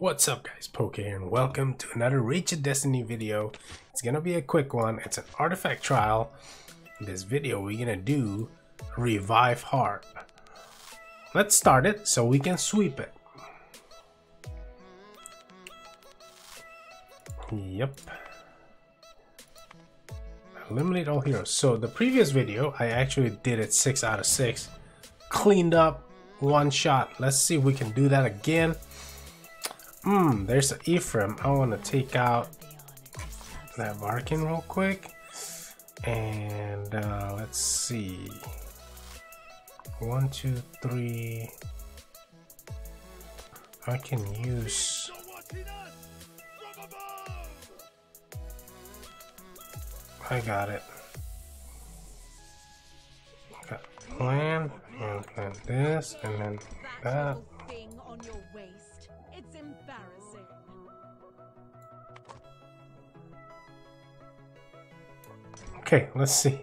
What's up guys, Poke here and welcome to another Rage of Destiny video. It's gonna be a quick one, it's an artifact trial. In this video we're gonna do Revive Harp. Let's start it so we can sweep it. Yep. Eliminate all heroes. So the previous video I actually did it 6 out of 6. Cleaned up, one shot. Let's see if we can do that again. Hmm, there's an Ephraim. I want to take out that Varkin real quick. And uh, let's see. One, two, three. I can use. I got it. Got plan and plan this and then that. Okay, let's see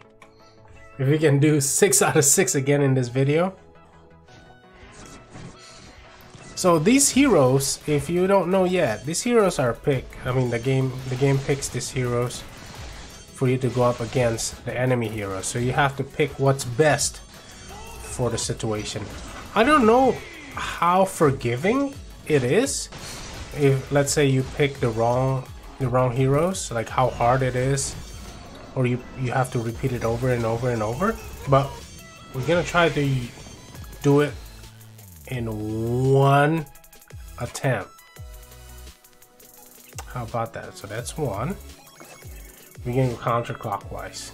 if we can do 6 out of 6 again in this video. So these heroes, if you don't know yet, these heroes are picked. I mean the game the game picks these heroes for you to go up against the enemy heroes. So you have to pick what's best for the situation. I don't know how forgiving it is if let's say you pick the wrong the wrong heroes, like how hard it is or you, you have to repeat it over and over and over. But we're gonna try to do it in one attempt. How about that? So that's one. We're to go counterclockwise.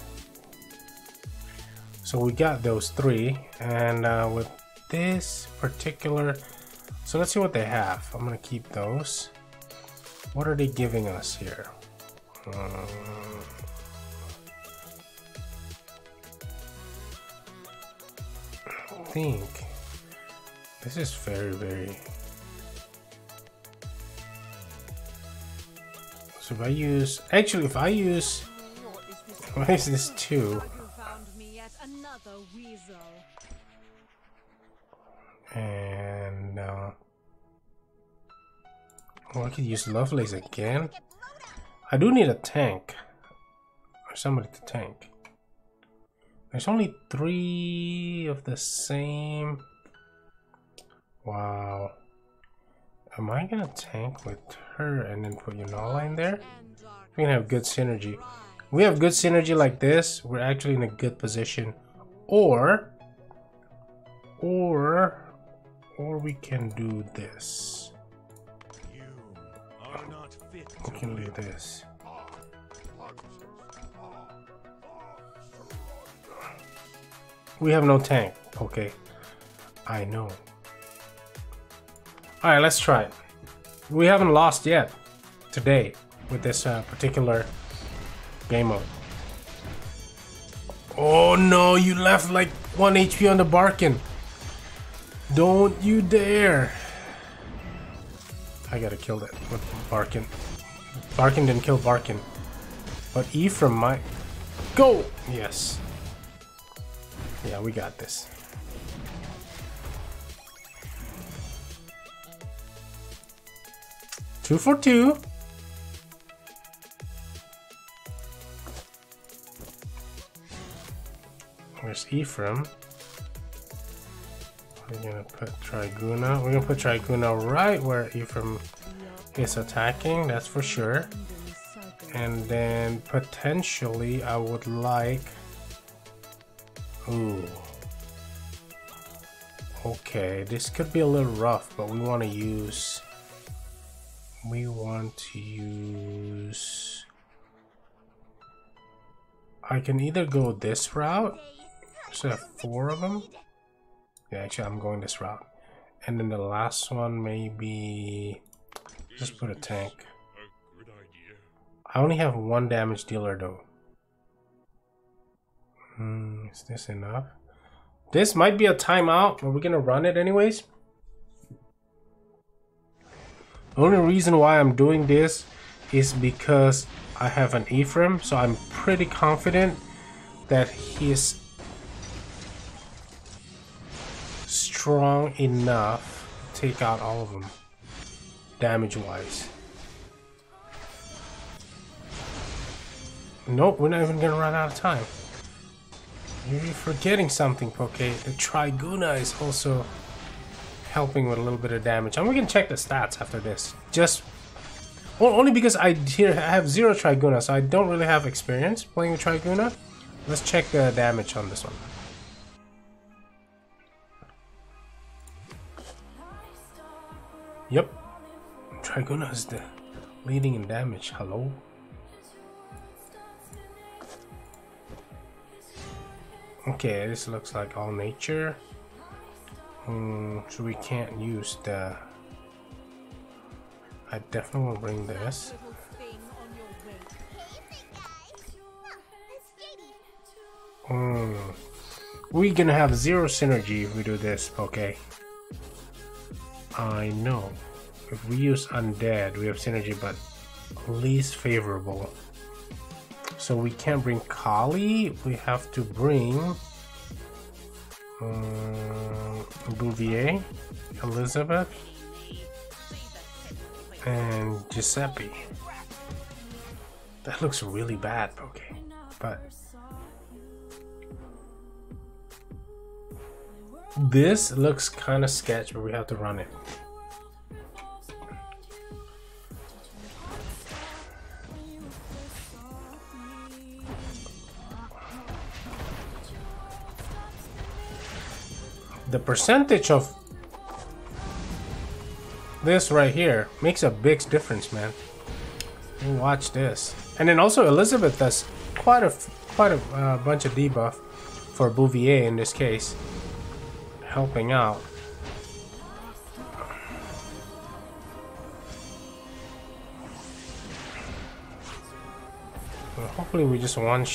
So we got those three, and uh, with this particular, so let's see what they have. I'm gonna keep those. What are they giving us here? Um, think this is very, very... So if I use... Actually, if I use... Why is this two? And... Uh, oh, I could use Lovelace again. I do need a tank. Or somebody to tank. There's only three of the same. Wow. Am I gonna tank with her and then put Yunala in there? We can have good synergy. We have good synergy like this, we're actually in a good position. Or, or, or we can do this. We can do this. We have no tank. Okay. I know. Alright, let's try it. We haven't lost yet today with this uh, particular game mode. Oh no, you left like 1 HP on the Barkin. Don't you dare. I gotta kill that with Barkin. Barkin didn't kill Barkin. But Ephraim might... Go! Yes. Yeah, we got this. Two for two. Where's Ephraim? We're gonna put Triguna. We're gonna put Triguna right where Ephraim is attacking, that's for sure. And then potentially I would like Ooh. Okay, this could be a little rough, but we want to use... We want to use... I can either go this route, so four of them. Yeah, actually I'm going this route. And then the last one maybe... Just put a tank. I only have one damage dealer though. Hmm, is this enough? This might be a timeout, but we're gonna run it anyways. The only reason why I'm doing this is because I have an Ephraim, so I'm pretty confident that he's strong enough to take out all of them. damage-wise. Nope, we're not even gonna run out of time. You're forgetting something, Poke. The Triguna is also helping with a little bit of damage. And we can check the stats after this. Just well, only because I here have zero Triguna, so I don't really have experience playing with Triguna. Let's check the damage on this one. Yep. Triguna is the leading in damage. Hello? Okay, this looks like all nature. Mm, so we can't use the... I definitely will bring this. Mm. We're gonna have zero synergy if we do this, okay? I know. If we use undead, we have synergy, but least favorable. So we can't bring Kali, we have to bring um, Bouvier, Elizabeth, and Giuseppe. That looks really bad, okay, but this looks kind of sketch, but we have to run it. the percentage of this right here makes a big difference, man. Watch this. And then also Elizabeth does quite a quite a uh, bunch of debuff for Bouvier in this case, helping out. Well, hopefully we just one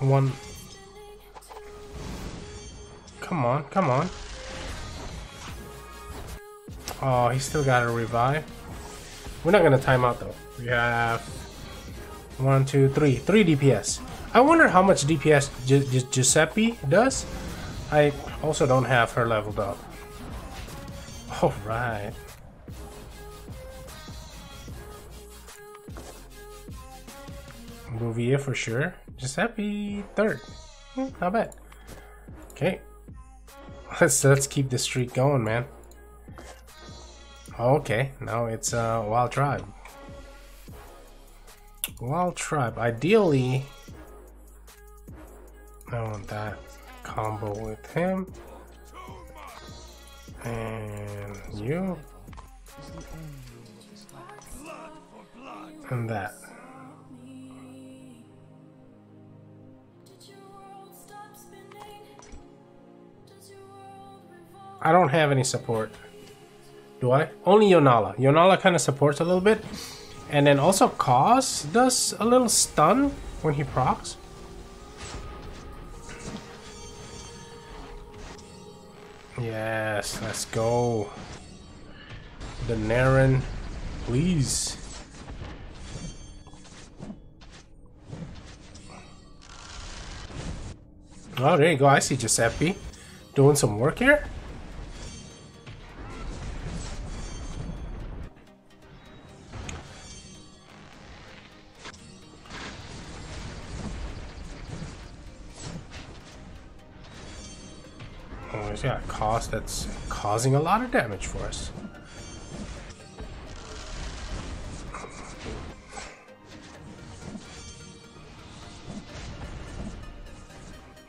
one Come on, come on. Oh, he still got a revive. We're not gonna time out though. We have one, two, three, three DPS. I wonder how much DPS Gi Gi Giuseppe does. I also don't have her leveled up. All right. Bouvier for sure. Giuseppe third. Hmm, not bad. Okay. Let's let's keep the streak going, man. Okay, now it's uh, Wild Tribe. Wild Tribe. Ideally, I want that combo with him. And you. And that. I don't have any support. Do I? Only Yonala. Yonala kind of supports a little bit. And then also Cause does a little stun when he procs. Yes, let's go. The Naren, please. Oh, there you go. I see Giuseppe doing some work here. Cost that's causing a lot of damage for us.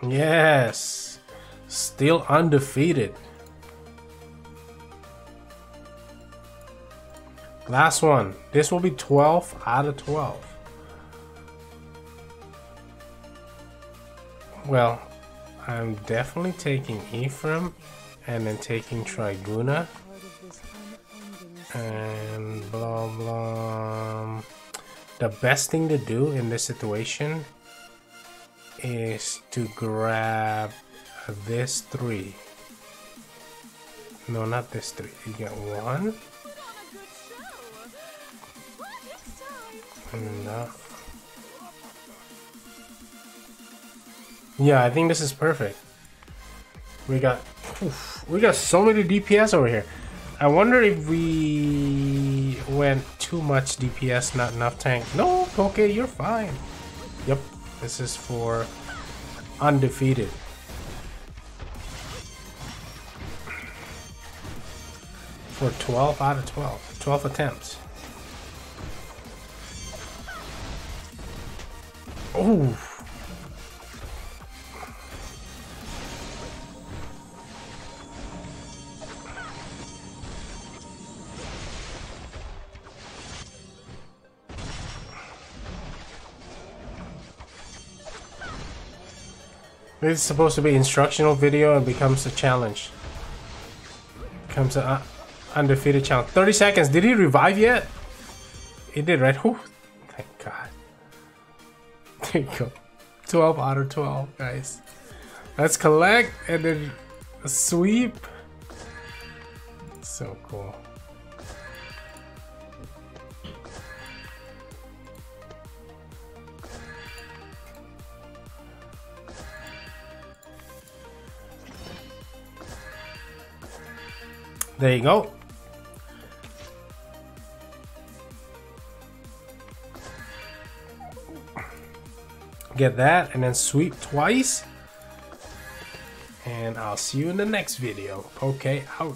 Yes, still undefeated. Last one. This will be 12 out of 12. Well, I'm definitely taking Ephraim and then taking Triguna and blah blah. The best thing to do in this situation is to grab this three. No, not this three. You get one. That. Yeah, I think this is perfect. We got oof, we got so many DPS over here. I wonder if we went too much DPS, not enough tank. No, okay, you're fine. Yep, this is for undefeated. For 12 out of 12. 12 attempts. Oh. This is supposed to be instructional video and becomes a challenge. Becomes an uh, undefeated challenge. 30 seconds. Did he revive yet? He did, right? Whew. Thank God. There you go. 12 out of 12, guys. Let's collect and then sweep. So cool. There you go. Get that and then sweep twice. And I'll see you in the next video. Okay, out.